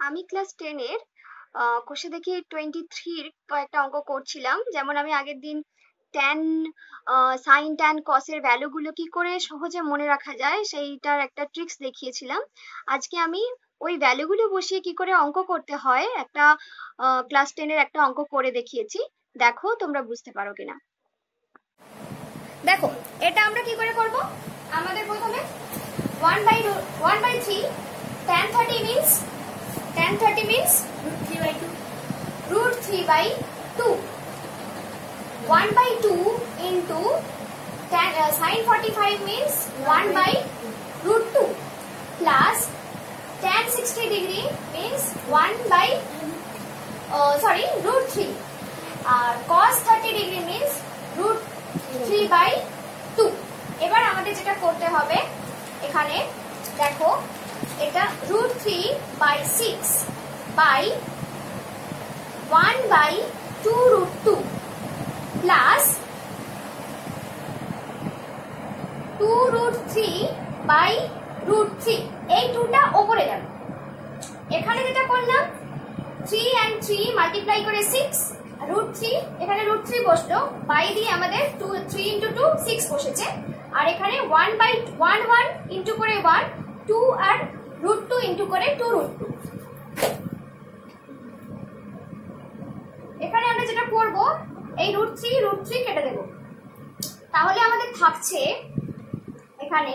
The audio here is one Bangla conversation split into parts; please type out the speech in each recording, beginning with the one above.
আমি ক্লাস টেনের কোষে দেখি টোয়েন্টি থ্রির কয়েকটা অঙ্ক করছিলাম। যেমন আমি আগের দিন ট্যান সাইন ট্যান কসের ভ্যালুগুলো কি করে সহজে মনে রাখা যায় সেইটার একটা ট্রিক্স দেখিয়েছিলাম। আজকে আমি ওই ভ্যালুগুলো বসিয়ে কি করে অঙ্ক করতে হয় একটা ক্লাস টেনের একটা অঙ্ক করে দেখিয়েছি। দেখো তোমরা বুঝতে পারো কিনা। দেখো, এটা আমরা কি করে করব? আমাদের প্রথমে 1 by 1 by 3 tan 30 means tan 30 means root 3 by 2 root 3 by 2 1 by 2 into tan uh, sin 45 means 1 by root 2 plus tan 60 degree means 1 by uh, sorry root 3 আর cos 30 degree means root 3 by 2 এবার আমাদের যেটা করতে হবে এখানে দেখো এটা root three by six by one by two root two plus two root three by root three এই টুটা ওপরে যাবে এখানে যেটা করলাম থ্রি অ্যান্ড থ্রি মাল্টিপ্লাই করে সিক্স রুট থ্রি এখানে রুট থ্রি বসল বাই দিয়ে আমাদের 2 3 ইনটু 2 6 বসেছে। আর এখানে one by one one into করে 1 2 আর রুট 2 ইনটু করে 2 রুট 2 এখানে আমরা যেটা করব, এই রুট থ্রি রুট থ্রি কেটে দেব। তাহলে আমাদের থাকছে এখানে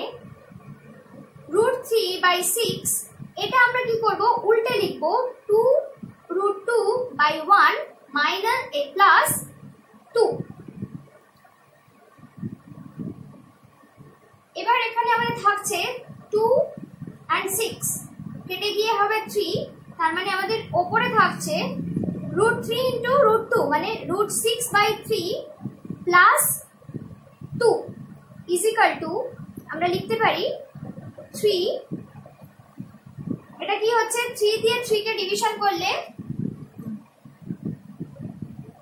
রুট থ্রি বাই সিক্স। এটা আমরা কি করব? উল্টে লিখব two root two by one minus A plus two. এবার এখানে আমাদের থাকছে টু অ্যান্ড 6 কেটে গিয়ে হবে থ্রি তার মানে আমাদের ওপরে থাকছে root three into root two মানে root six by three plus two is equal to আমরা লিখতে পারি থ্রি এটা কি হচ্ছে? থ্রি দিয়ে 3 কে ডিভিশন করলে,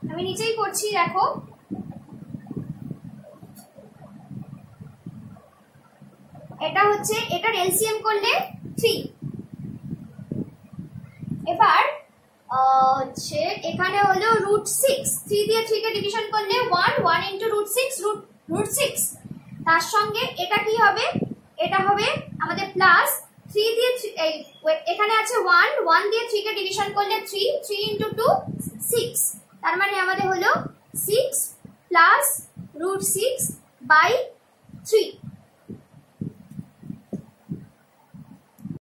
আমি নিচেই করছি দেখো। এটা হচ্ছে, এটার এলসিএম করলে 3 এবার হচ্ছে, এখানে হলো রুট 6 3 দিয়ে 3 কে ডিভিশন করলে one one into root six root root six তার সঙ্গে এটা কি হবে? এটা হবে আমাদের প্লাস থ্রি দিয়ে এখানে আছে 1 1 দিয়ে 3 কে ডিভিশন করলে three three into two six তার মানে আমাদের হলো six plus root six by 3